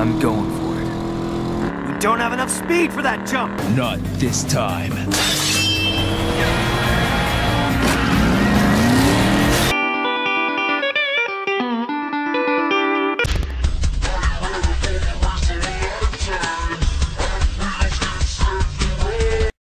I'm going for it. We don't have enough speed for that jump! Not this time.